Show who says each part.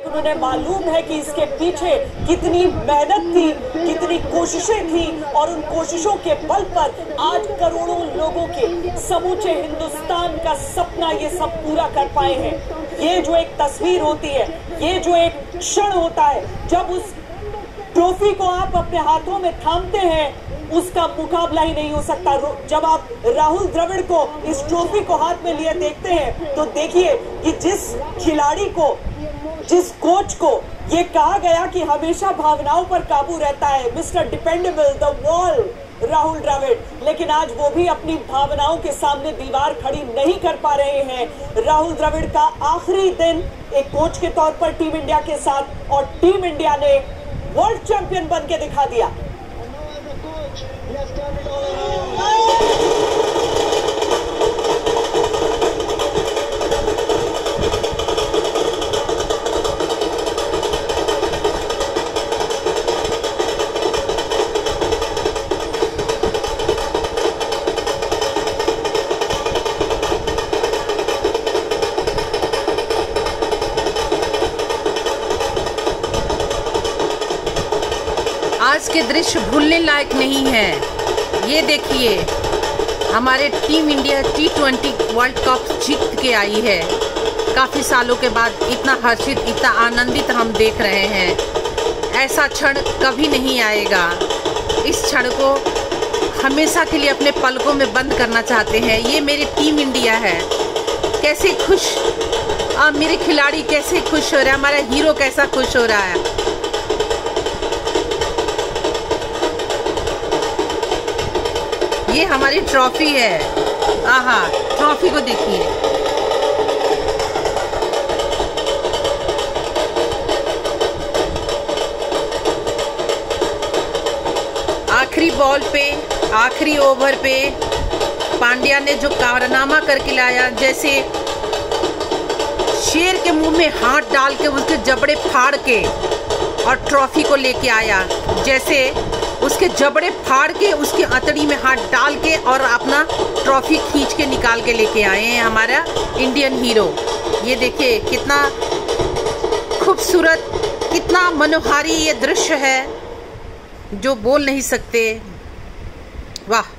Speaker 1: उन्हें मालूम है कि इसके पीछे कितनी मेहनत थी, कितनी कोशिशें थी और उन कोशिशों के बल पर आज करोड़ों लोगों के समूचे हिंदुस्तान का सपना ये सब पूरा कर पाए हैं। ये जो एक तस्वीर होती है, ये जो एक क्षण होता है, जब उस ट्रॉफी को आप अपने हाथों में थामते हैं, उसका मुकाबला ही नहीं हो सकता। जब आप राहुल द्रविड़ को इस ट्रॉफी को हाथ में लिए देखते हैं तो देखिए कि जिस खिलाड़ी को जिस कोच को ये कहा गया कि हमेशा भावनाओं पर काबू रहता है, mister dependable, the wall, Rahul Dravid. लेकिन आज वो भी अपनी भावनाओं के सामने दीवार खड़ी नहीं कर पा रहे हैं। राहुल द्रविड़ का आखिरी दिन एक कोच के तौर पर टीम इंडिया के साथ और टीम इंडिया ने वर्ल्ड चैंपियन बन के दिखा दिया।
Speaker 2: आज के दृश्य भूलने लायक नहीं है। ये देखिए हमारे team India T twenty world cup जीत के आई है। काफ़ी सालों के बाद इतना हर्षित इतना आनंदित हम देख रहे हैं। ऐसा क्षण कभी नहीं आएगा। इस क्षण को हमेशा के लिए अपने पलकों में बंद करना चाहते हैं। ये मेरी टीम इंडिया है। कैसे खुश? आ, मेरे खिलाड़ी कैसे खुश हो रहे हैं? हमारा हीरो कैसा खुश हो रहा है? ये हमारी ट्रॉफी है। आहा, ट्रॉफी को देखिए। आखिरी बॉल पे, आखिरी ओवर पे पांड्या ने जो कारनामा करके लाया, जैसे शेर के मुँह में हाथ डाल के उसके जबड़े फाड़ के और ट्रॉफी को लेके आया, जैसे उसके जबड़े फाड़ के उसकी अतड़ी में हाथ डाल के और अपना ट्रॉफी खींच के निकाल के लेके आए हैं हमारा इंडियन हीरो। ये देखिए कितना खूबसूरत, कितना मनोहारी ये दृश्य है, जो बोल नहीं सकते। वाह।